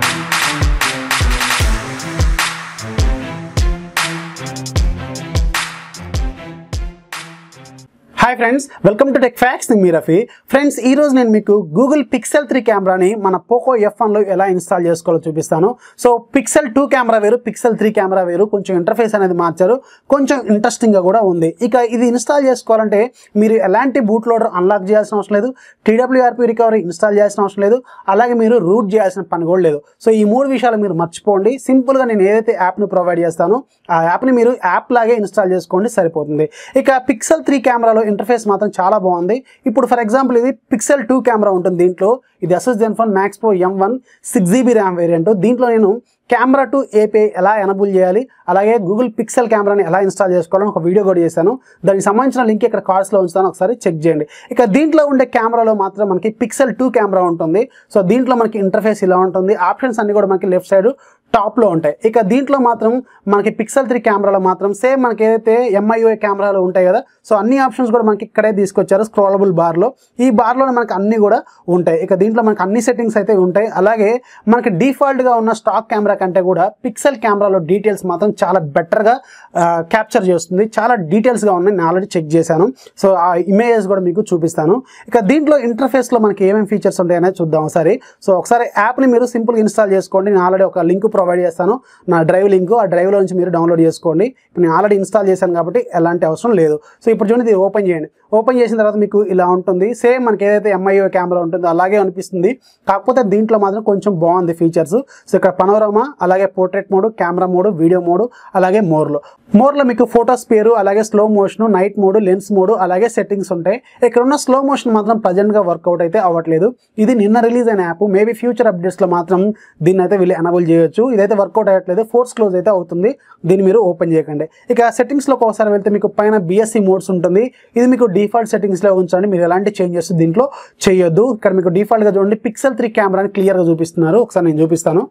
Thank you. Hi friends welcome to tech facts మీ మీరఫీ friends ఈ రోజు నేను మీకు గూగుల్ పిక్సెల్ త్రీ కెమెరాని మన పోకో ఎఫ్ వన్లో ఎలా ఇన్స్టాల్ చేసుకోవాలో చూపిస్తాను. సో పిక్సెల్ టూ కెమెరా వేరు పిక్సెల్ త్రీ కెమెరా వేరు. కొంచెం ఇంటర్ఫేస్ అనేది మార్చారు. కొంచెం ఇంట్రెస్టింగ్గా కూడా ఉంది. ఇక ఇది ఇన్స్టాల్ చేసుకోవాలంటే మీరు ఎలాంటి బూట్ లోడర్ అన్లాక్ చేయాల్సిన అవసరం లేదు. టీడబ్ల్యూఆర్పీ రికవరీ ఇన్స్టాల్ చేయాల్సిన అవసరం లేదు. అలాగే మీరు రూట్ చేయాల్సిన పని కూడా లేదు. సో ఈ మూడు విషయాలు మీరు మర్చిపోండి. సింపుల్గా నేను ఏదైతే యాప్ను ప్రొవైడ్ చేస్తానో ఆ యాప్ని మీరు యాప్ లాగే ఇన్స్టాల్ చేసుకోండి సరిపోతుంది. ఇక పిక్సెల్ త్రీ కెమెరాలో ఇంటర్ఫేస్ మాత్రం చాలా బాగుంది. ఇప్పుడు ఫర్ ఎగ్జాంపుల్ ఇది పిక్సెల్ టూ కెమెరా ఉంటుంది దీంట్లో. ఇది Asus ZenFone Max Pro M one six GB RAM variant దీంట్లో నేను కెమెరా టు ఏపీ ఎలా ఎనబుల్ చేయాలి? అలాగే గూగుల్ పిక్సెల్ కెమెరాని ఎలా ఇన్స్టాల్ చేసుకోవాలని ఒక వీడియో కూడా చేశాను. దానికి సంబంధించిన లింక్ ఇక్కడ కార్డ్స్లో ఉంచుతాను. ఒకసారి చెక్ చేయండి. ఇక దీంట్లో ఉండే కెమెరాలో మాత్రం మనకి పిక్సెల్ టూ కెమెరా ఉంటుంది. సో దీంట్లో మనకి ఇంటర్ఫేస్ ఇలా ఉంటుంది. ఆప్షన్స్ అన్ని కూడా మనకి లెఫ్ట్ సైడ్ టాప్లో ఉంటాయి. ఇక దీంట్లో మాత్రం మనకి పిక్సెల్ త్రీ కెమెరాలో మాత్రం సేమ్ మనకి ఏదైతే ఎంఐఓ కెమెరాలు ఉంటాయి కదా సో అన్ని ఆప్షన్స్ కూడా మనకి ఇక్కడే తీసుకొచ్చారు స్క్రోలబుల్ బార్లో. ఈ బార్లో మనకి అన్ని కూడా ఉంటాయి. ఇక దీంట్లో మనకి అన్ని సెట్టింగ్స్ అయితే ఉంటాయి. అలాగే మనకి డిఫాల్ట్గా ఉన్న స్టాక్ కెమెరా కంటే కూడా పిక్సెల్ కెమెరాలో డీటెయిల్స్ మాత్రం చాలా బెటర్గా క్యాప్చర్ చేస్తుంది. చాలా డీటెయిల్స్గా ఉన్నాయి. నేను ఆల్రెడీ చెక్ చేశాను. సో ఆ ఇమేజెస్ కూడా మీకు చూపిస్తాను. ఇక దీంట్లో ఇంటర్ఫేస్లో మనకి ఏమేమి ఫీచర్స్ ఉంటాయనే చూద్దాం ఒకసారి. సో ఒకసారి యాప్ని మీరు సింపుల్గా ఇన్స్టాల్ చేసుకోండి. నేను ఆల్రెడీ ఒక లింక్ ప్రొవైడ్ చేస్తాను. నా డ్రైవ్ లింక్ ఆ డ్రైవ్లో నుంచి మీరు డౌన్లోడ్ చేసుకోండి. నేను ఆల్రెడీ ఇన్స్టాల్ చేశాను కాబట్టి ఎలాంటి అవసరం లేదు. సో ఇప్పుడు చూడండి ఇది ఓపెన్ చేయండి. ఓపెన్ చేసిన తర్వాత మీకు ఇలా ఉంటుంది. సేమ్ మనకి ఏదైతే ఎంఐఓ కెమెరా ఉంటుందో అలాగే అనిపిస్తుంది. కాకపోతే దీంట్లో మాత్రం కొంచెం బాగుంది ఫీచర్స్ సో ఇక్కడ పనోరామా అలాగే portrait mode camera mode video mode అలాగే మోర్లో మోర్లో మీకు ఫోటోస్ పేరు అలాగే slow motion night mode lens mode అలాగే సెట్టింగ్స్ ఉంటాయి. ఇక్కడ ఉన్న స్లో మోషన్ మాత్రం ప్రజెంట్గా వర్కౌట్ అయితే అవ్వట్లేదు. ఇది నిన్న రిలీజ్ అయిన యాప్ మేబీ ఫ్యూచర్ అప్డేట్స్లో మాత్రం దీన్ని అయితే వీళ్ళు ఎనబుల్ చేయొచ్చు. ఇదైతే వర్కౌట్ అవ్వట్లేదు. ఫోర్స్ క్లోజ్ అయితే అవుతుంది. దీన్ని మీరు ఓపెన్ చేయకండి. ఇక సెట్టింగ్స్లోకి ఒకసారి వెళ్తే మీకు పైన బిఎస్సి మోడ్స్ ఉంటుంది. ఇది మీకు డిఫాల్ట్ సెట్టింగ్స్లో ఉంచండి. మీరు ఎలాంటి చేంజెస్ దీంట్లో చేయొద్దు. ఇక్కడ మీకు డిఫాల్ట్గా చూడండి. పిక్సెల్ త్రీ కెమెరాని క్లియర్గా చూపిస్తున్నారు. ఒకసారి నేను చూపిస్తాను.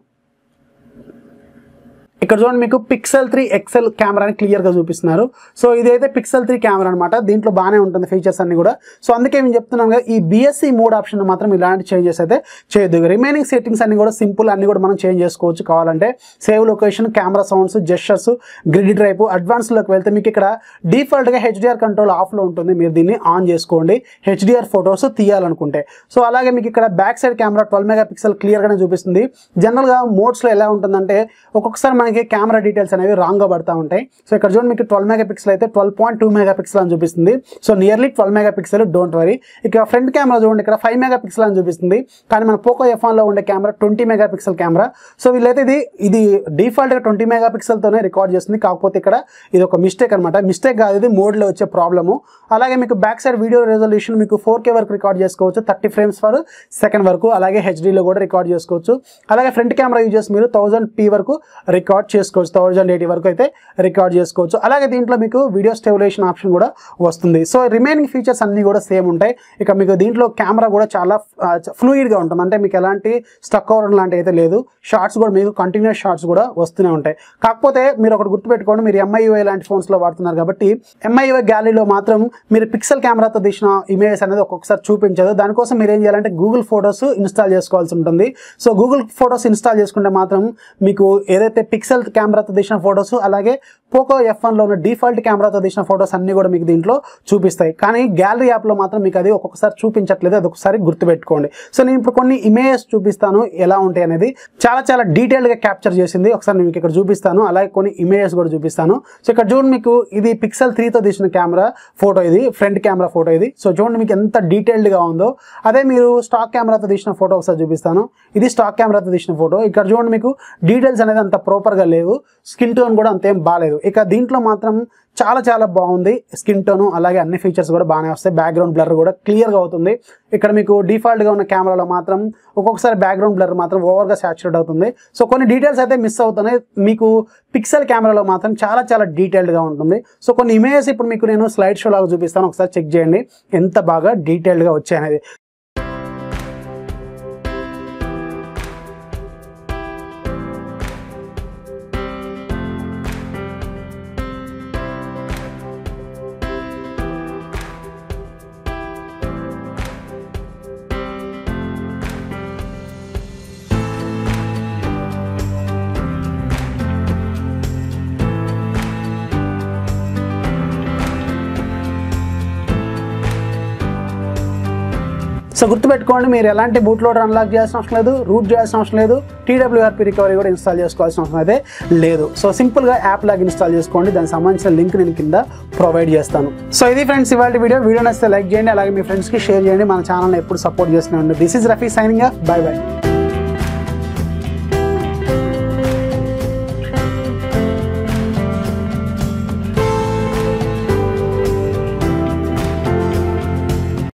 ఇక్కడ చూడండి మీకు పిక్సెల్ త్రీ ఎక్సెల్ కెమెరాని క్లియర్గా చూపిస్తున్నారు. సో ఇదైతే పిక్సెల్ త్రీ కెమెరా అనమాట దీంట్లో బాగానే ఉంటుంది ఫీచర్స్ అన్ని కూడా. సో అందుకే మేము చెప్తున్నాం కదా ఈ బిఎస్సి మోడ్ ఆప్షన్ మాత్రం ఇలాంటి చేంజెస్ అయితే చేయొద్దు. రిమైనింగ్ సెట్టింగ్స్ అన్ని కూడా సింపుల్ అన్ని కూడా మనం చేంజ్ చేసుకోవచ్చు. కావాలంటే save location camera sounds gestures grid drive అడ్వాన్స్లోకి వెళ్తే మీకు ఇక్కడ డీఫాల్ట్గా హెచ్డిఆర్ కంట్రోల్ ఆఫ్లో ఉంటుంది. మీరు దీన్ని ఆన్ చేసుకోండి. HDR photos తీయాలనుకుంటే. సో అలాగే మీకు ఇక్కడ back side camera twelve mega pixel క్లియర్గానే చూపిస్తుంది జనరల్గా మోడ్స్లో ఎలా ఉంటుందంటే ఒక్కొక్కసారి మనకి కెమెరా డీటెయిల్స్ అనేవి రాంగ్గా పడతా ఉంటాయి. సో ఇక్కడ చూడండి మీకు ట్వెల్వ్ మెగా పిక్సెల్ అయితే twelve point two mega pixel అని చూపిస్తుంది. So nearly twelve mega pixel don't worry ఇక ఫ్రంట్ కెమెరా చూడండి ఇక్కడ ఫైవ్ మెగా పిక్సెల్ అని చూపిస్తుంది. కానీ మన పోకో ఎఫాన్లో లో ఉండే camera twenty mega pixel camera so వీళ్ళైతే ఇది ఇది డిఫాల్ట్గా ట్వంటీ మెగా పిక్సెల్తోనే రికార్డ్ చేస్తుంది. కాకపోతే ఇక్కడ ఇది ఒక మిస్టేక్ అనమాట మిస్టేక్ కాదు ఇది మోడ్లో వచ్చే ప్రాబ్లము అలాగే మీకు బ్యాక్ సైడ్ వీడియో రెజల్యూషన్ మీకు ఫోర్ కే వరకు రికార్డ్ చేసుకోవచ్చు. థర్టీ ఫ్రేమ్స్ ఫర్ సెకండ్ వరకు. అలాగే హెచ్డీలో కూడా రికార్డ్ చేసుకోవచ్చు. అలాగే ఫ్రంట్ కెమెరా యూజ్ చేసి మీరు థౌజండ్ పీ వరకు రికార్డ్ చేసుకోవచ్చు థౌజండ్ ఎయిటీ వరకు అయితే రికార్డ్ చేసుకోవచ్చు. అలాగే దీంట్లో మీకు వీడియో స్టెబిలేషన్ ఆప్షన్ కూడా వస్తుంది. సో రిమైనింగ్ ఫీచర్స్ అన్నీ కూడా సేమ్ ఉంటాయి. ఇక మీకు దీంట్లో కెమెరా కూడా చాలా ఫ్లూయిడ్గా ఉంటుంది. అంటే మీకు ఎలాంటి స్టక్ అవ్వడం లాంటివి అయితే లేదు. షార్ట్స్ కూడా మీకు కంటిన్యూస్ షార్ట్స్ కూడా వస్తూనే ఉంటాయి. కాకపోతే మీరు ఒకటి గుర్తుపెట్టుకోండి. మీరు ఎంఐఓ లాంటి ఫోన్స్లో వాడుతున్నారు కాబట్టి ఎంఐవై గ్యాలరీలో మాత్రం మీరు పిక్సెల్ కెమెరాతో తీసిన ఇమేజెస్ అనేది ఒక్కొక్కసారి చూపించదు. దానికోసం మీరు ఏం చేయాలంటే గూగుల్ ఫొటోస్ ఇన్స్టాల్ చేసుకోవాల్సి ఉంటుంది. సో గూగుల్ ఫొటోస్ ఇన్స్టాల్ చేసుకుంటే మాత్రం మీకు ఏదైతే పిక్స్ పిక్సెల్ కెమెరాతో తీసిన ఫొటోస్ అలాగే పోకో ఎఫ్ వన్లో ఉన్న డిఫాల్ట్ కెమెరాతో తీసిన ఫొటోస్ అన్ని కూడా మీకు దీంట్లో చూపిస్తాయి. కానీ గ్యాలరీ యాప్లో మాత్రం మీకు అది ఒక్కొక్కసారి చూపించట్లేదు అది ఒకసారి గుర్తుపెట్టుకోండి. సో నేను ఇప్పుడు కొన్ని ఇమేజెస్ చూపిస్తాను ఎలా ఉంటాయి అనేది చాలా చాలా డీటెయిల్గా క్యాప్చర్ చేసింది. ఒకసారి నేను మీకు ఇక్కడ చూపిస్తాను అలాగే కొన్ని ఇమేజెస్ కూడా చూపిస్తాను. సో ఇక్కడ చూడండి మీకు ఇది పిక్సెల్ త్రీతో తీసిన కెమెరా ఫోటో ఇది ఫ్రంట్ కెమెరా ఫోటో ఇది. సో చూడండి మీకు ఎంత డీటెయిల్డ్గా ఉందో. అదే మీరు స్టాక్ కెమెరాతో తీసిన ఫోటో ఒకసారి చూపిస్తాను. ఇది స్టాక్ కెమెరాతో తీసిన ఫోటో. ఇక్కడ చూడండి మీకు డీటెయిల్స్ అనేది అంత ప్రాపర్గా లేవు. స్కిన్ టోన్ కూడా అంతేం బాగాలేదు ఇక దీంట్లో మాత్రం చాలా చాలా బాగుంది స్కిన్ టోను. అలాగే అన్ని ఫీచర్స్ కూడా బాగానే వస్తాయి. బ్యాక్గ్రౌండ్ బ్లర్ కూడా క్లియర్గా అవుతుంది. ఇక్కడ మీకు డిఫాల్ట్గా ఉన్న కెమెరాలో మాత్రం ఒక్కొక్కసారి బ్యాక్గ్రౌండ్ బ్లర్ మాత్రం ఓవర్గా సాచురేట్ అవుతుంది. సో కొన్ని డీటెయిల్స్ అయితే మిస్ అవుతున్నాయి. మీకు పిక్సెల్ కెమెరాలో మాత్రం చాలా చాలా డీటెయిల్డ్గా ఉంటుంది. సో కొన్ని ఇమేజెస్ ఇప్పుడు మీకు నేను స్లైడ్ షో లాగా చూపిస్తాను. ఒకసారి చెక్ చేయండి. ఎంత బాగా డీటెయిల్డ్గా వచ్చాయి అనేది సో గుర్తుపెట్టుకోండి మీరు ఎలాంటి బూట్ లోడర్ అన్లాక్ చేయాల్సిన అవసరం లేదు రూట్ చేయాల్సిన అవసరం లేదు టీడబ్ల్యూఆర్పీ రికవరీ కూడా ఇన్స్టాల్ చేసుకోవాల్సిన అవసరం అయితే లేదు. సో సింపుల్గా యాప్ లాగా ఇన్స్టాల్ చేసుకోండి దానికి సంబంధించిన లింక్ నేను కింద ప్రొవైడ్ చేస్తాను. సో ఇది ఫ్రెండ్స్ ఇవాళ వీడియో వీడియో నచ్చితే లైక్ చేయండి అలాగే మీ ఫ్రెండ్స్కి షేర్ చేయండి. మన ఛానల్ని ఎప్పుడు సపోర్ట్ చేస్తూనే ఉండండి this is Rafi signing off bye bye